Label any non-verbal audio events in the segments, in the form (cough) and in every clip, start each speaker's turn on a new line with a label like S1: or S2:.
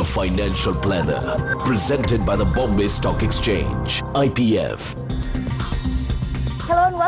S1: The Financial Planner, presented by the Bombay Stock Exchange, IPF.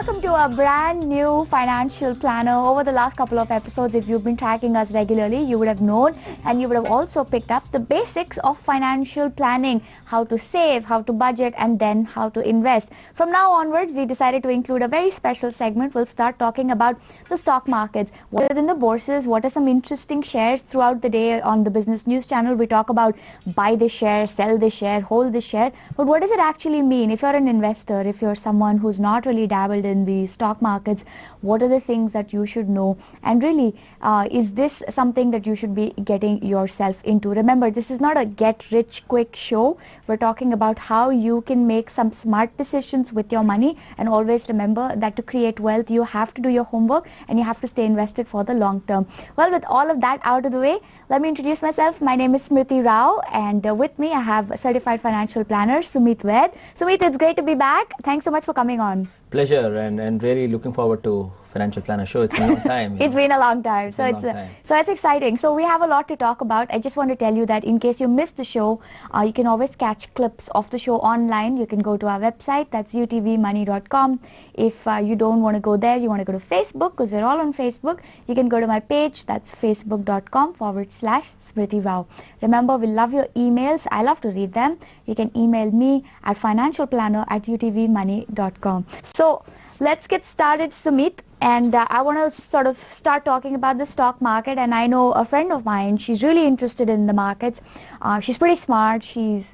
S2: Welcome to a brand new financial planner. Over the last couple of episodes, if you've been tracking us regularly, you would have known and you would have also picked up the basics of financial planning, how to save, how to budget and then how to invest. From now onwards, we decided to include a very special segment. We'll start talking about the stock markets. What are in the bourses? What are some interesting shares throughout the day on the business news channel? We talk about buy this share, sell this share, hold this share. But what does it actually mean if you're an investor, if you're someone who's not really dabbled in the stock markets, what are the things that you should know? And really, uh, is this something that you should be getting yourself into? Remember, this is not a get rich quick show. We're talking about how you can make some smart decisions with your money. And always remember that to create wealth, you have to do your homework and you have to stay invested for the long term. Well, with all of that out of the way, let me introduce myself. My name is Smriti Rao and uh, with me I have certified financial planner Sumit Ved. Sumit, it's great to be back. Thanks so much for coming on.
S3: Pleasure and, and really looking forward to Financial Planner show. It's been a long time. (laughs)
S2: It's been a long time, so it's
S3: long
S2: uh,
S3: time.
S2: so it's exciting. So we have a lot to talk about. I just want to tell you that in case you missed the show, uh, you can always catch clips of the show online. You can go to our website, that's utvmoney.com. If uh, you don't want to go there, you want to go to Facebook because we're all on Facebook. You can go to my page, that's facebook.com forward slash Smriti Rao. Remember, we love your emails. I love to read them. You can email me at financialplanner at utvmoney.com. So let's get started, Sumit. And uh, I want to sort of start talking about the stock market. And I know a friend of mine, she's really interested in the markets. Uh, she's pretty smart. She's,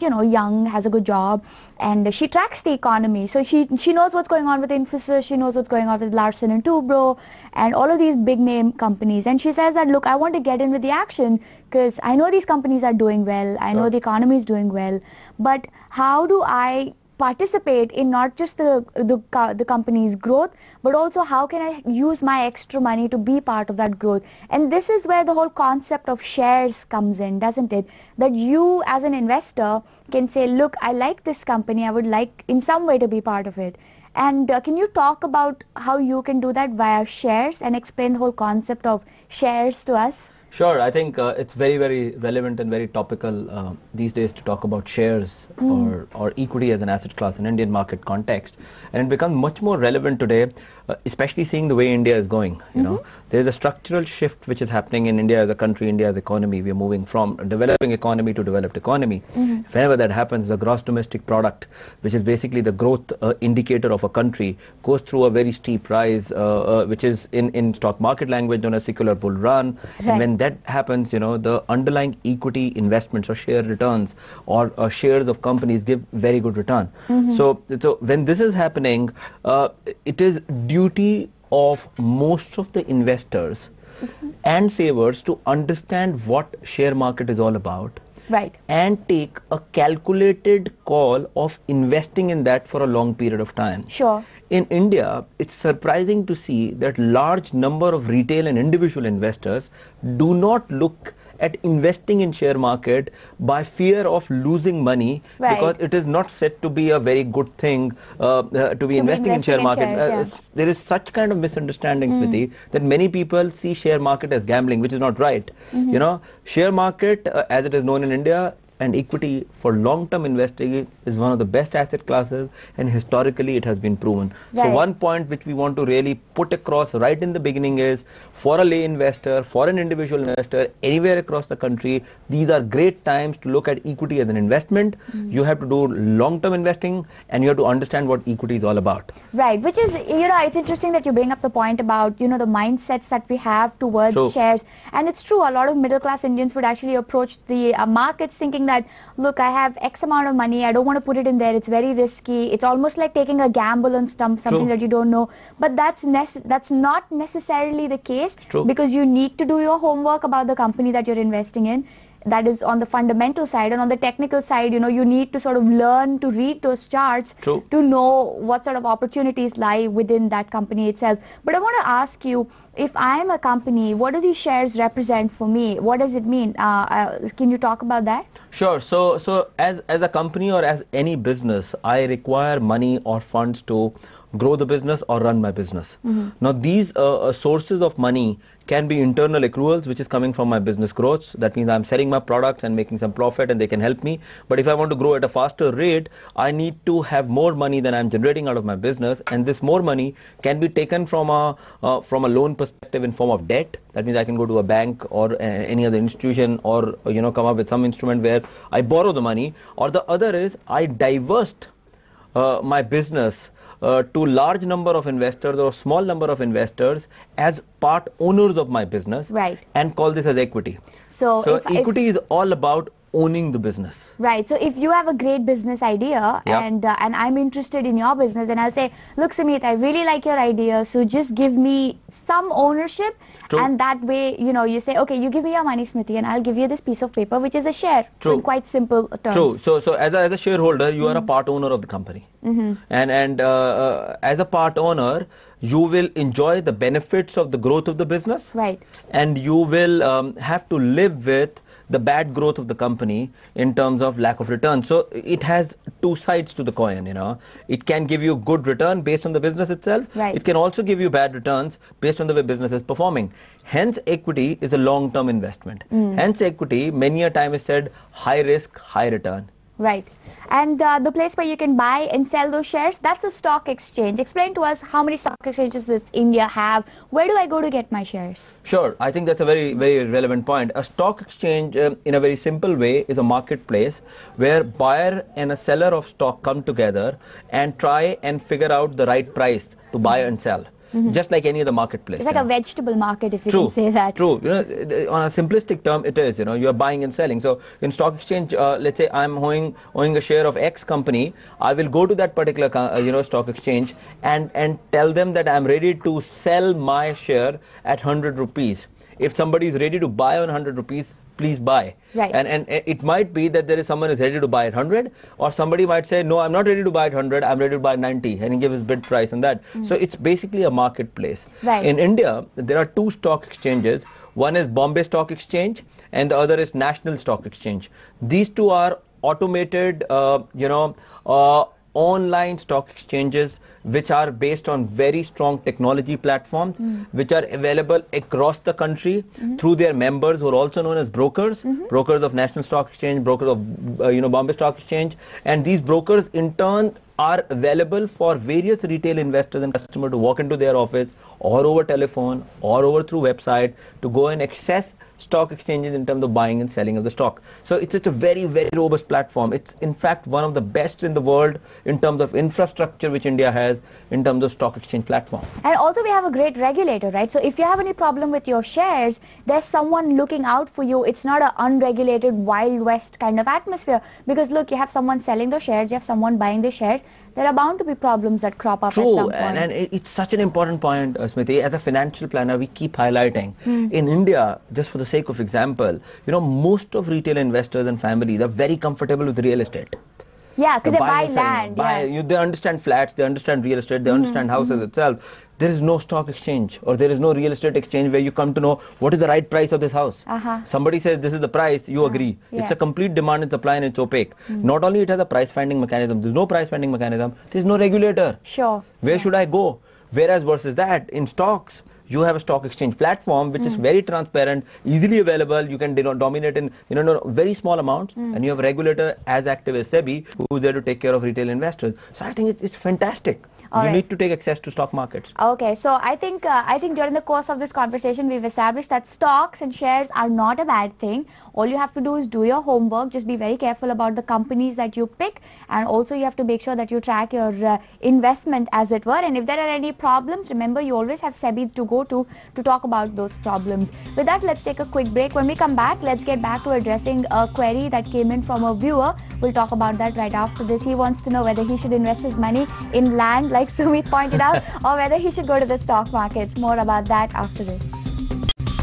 S2: you know, young, has a good job. And she tracks the economy. So she, she knows what's going on with Infosys. She knows what's going on with Larsen and Toubro and all of these big name companies. And she says that, look, I want to get in with the action because I know these companies are doing well. I know
S3: Sure.
S2: the economy is doing well. But how do I participate in not just the, the the company's growth but also how can I use my extra money to be part of that growth? And this is where the whole concept of shares comes in doesn't it? That you as an investor can say look I like this company. I would like in some way to be part of it. And uh, can you talk about how you can do that via shares and explain the whole concept of shares to us
S3: Sure, I think uh, it's very, very relevant and very topical uh, these days to talk about shares or, or equity as an asset class in Indian market context. And it becomes much more relevant today, uh, especially seeing the way India is going. You know, there's a structural shift which is happening in India as a country, India as economy. We are moving from a developing economy to developed economy. Whenever that happens, the gross domestic product, which is basically the growth uh, indicator of a country, goes through a very steep rise, uh, uh, which is in, in stock market language known as secular bull run.
S2: Right.
S3: And when that happens, you know, the underlying equity investments or share returns or uh, shares of companies give very good return. So, so when this is happening, uh, it is duty of most of the investors mm-hmm. and savers to understand what share market is all about
S2: right.
S3: and take a calculated call of investing in that for a long period of time.
S2: sure.
S3: In India, it's surprising to see that large number of retail and individual investors do not look at investing in share market by fear of losing money
S2: Right.
S3: because it is not said to be a very good thing uh, uh, to be investing in
S2: investing
S3: share
S2: in
S3: market.
S2: shares,
S3: Uh,
S2: yeah.
S3: there is such kind of misunderstandings misunderstanding, Smriti, that many people see share market as gambling, which is not right.
S2: Mm-hmm.
S3: You know, share market, uh, as it is known in India, and equity for long-term investing is one of the best asset classes, and historically it has been proven. So one point which we want to really put across right in the beginning is, for a lay investor, for an individual investor, anywhere across the country, these are great times to look at equity as an investment.
S2: Mm-hmm.
S3: You have to do long-term investing, and you have to understand what equity is all about.
S2: Right, which is, you know, it's interesting that you bring up the point about, you know, the mindsets that we have towards
S3: True.
S2: shares. And it's true, a lot of middle class Indians would actually approach the uh, markets thinking that, look, I have X amount of money, I don't want to put it in there, it's very risky. It's almost like taking a gamble on stump, something
S3: True.
S2: that you don't know. But that's that's not necessarily the case
S3: True.
S2: because you need to do your homework about the company that you're investing in. That is on the fundamental side and on the technical side, you know, you need to sort of learn to read those charts
S3: True.
S2: to know what sort of opportunities lie within that company itself. But I want to ask you, if I'm a company, what do these shares represent for me? What does it mean? Uh, uh, can you talk about that?
S3: Sure. So, so as as a company or as any business, I require money or funds to grow the business or run my business. Now, these uh, uh, sources of money can be internal accruals, which is coming from my business growth. That means I'm selling my products and making some profit and they can help me. But if I want to grow at a faster rate, I need to have more money than I'm generating out of my business. And this more money can be taken from a, uh, from a loan perspective in form of debt. That means I can go to a bank or uh, any other institution or, you know, come up with some instrument where I borrow the money. Or the other is I divest uh, my business uh, to large number of investors or small number of investors as part owners of my business
S2: Right.
S3: and call this as equity.
S2: So
S3: so
S2: if- if-
S3: equity is all about owning the business.
S2: Right. So if you have a great business idea
S3: Yeah.
S2: and uh, and I'm interested in your business, and I'll say, look, Sumit, I really like your idea, so just give me some ownership,
S3: True.
S2: and that way, you know, you say, okay, you give me your money, Smriti, and I'll give you this piece of paper, which is a share.
S3: True.
S2: In quite simple terms.
S3: True. So, so as a, as a shareholder, you are a part owner of the company, and and uh, uh, as a part owner, you will enjoy the benefits of the growth of the business,
S2: Right.
S3: And you will um, have to live with the bad growth of the company in terms of lack of return. So it has two sides to the coin. You know, it can give you good return based on the business itself.
S2: Right.
S3: It can also give you bad returns based on the way business is performing. Hence, equity is a long-term investment. Mm. Hence, equity many a time is said high risk, high return.
S2: Right. And uh, the place where you can buy and sell those shares, that's a stock exchange. Explain to us how many stock exchanges does India have? Where do I go to get my shares?
S3: Sure, I think that's a very, very relevant point. A stock exchange, um, in a very simple way, is a marketplace where buyer and a seller of stock come together and try and figure out the right price to buy and sell, just like any other marketplace.
S2: It's like a
S3: know.
S2: vegetable market, if you
S3: True.
S2: can say that.
S3: True. You know, on a simplistic term, it is. You know, you are buying and selling. So in stock exchange, uh, let's say I'm owning owning a share of X company. I will go to that particular uh, you know stock exchange and and tell them that I'm ready to sell my share at 100 rupees. If somebody is ready to buy on 100 rupees, please buy.
S2: Right.
S3: And and it might be that there is someone who's ready to buy at 100, or somebody might say, no, I'm not ready to buy at 100. I'm ready to buy 90, and he give his bid price and that. So it's basically a marketplace.
S2: Right.
S3: In India, there are two stock exchanges. One is Bombay Stock Exchange and the other is National Stock Exchange. These two are automated, uh, you know, uh, online stock exchanges which are based on very strong technology platforms hmm. which are available across the country hmm. through their members who are also known as brokers hmm. brokers of national stock exchange brokers of uh, you know bombay stock exchange. And these brokers in turn are available for various retail investors and customers to walk into their office or over telephone or over through website to go and access stock exchanges in terms of buying and selling of the stock. So it's, it's a very, very robust platform. It's in fact one of the best in the world in terms of infrastructure which India has in terms of stock exchange platform.
S2: And also we have a great regulator, right? So if you have any problem with your shares, there's someone looking out for you. It's not an unregulated Wild West kind of atmosphere. Because look, you have someone selling the shares, you have someone buying the shares. There are bound to be problems that crop up at some
S3: True,
S2: point.
S3: and, and it's such an important point, uh, Smriti. As a financial planner, we keep highlighting.
S2: Hmm.
S3: In India, just for the sake of example, you know, most of retail investors and families are very comfortable with real estate.
S2: Yeah, because they buy land.
S3: Buy-
S2: yeah.
S3: you, they understand flats, they understand real estate, they understand mm-hmm, houses mm-hmm. itself. There is no stock exchange or there is no real estate exchange where you come to know what is the right price of this house.
S2: Uh-huh.
S3: Somebody says this is the price, you agree.
S2: Yeah.
S3: It's a complete demand and supply and it's opaque. Mm. Not only it has a price finding mechanism, there's no price finding mechanism, there's no regulator.
S2: Sure.
S3: Where should I go? Whereas versus that, in stocks, you have a stock exchange platform which is hmm. very transparent, easily available. You can dominate in you know very small amounts, hmm. and you have a regulator as active as SEBI who is there to take care of retail investors. So I think it's, it's fantastic.
S2: All
S3: you
S2: right.
S3: need to take access to stock markets.
S2: Okay, so I think uh, I think during the course of this conversation we've established that stocks and shares are not a bad thing. All you have to do is do your homework. Just be very careful about the companies that you pick, and also you have to make sure that you track your uh, investment, as it were. And if there are any problems, remember you always have SEBI to go to to talk about those problems. With that, let's take a quick break. When we come back, let's get back to addressing a query that came in from a viewer. We'll talk about that right after this. He wants to know whether he should invest his money in land, like Sumit pointed out, or whether he should go to the stock markets. More about that after this.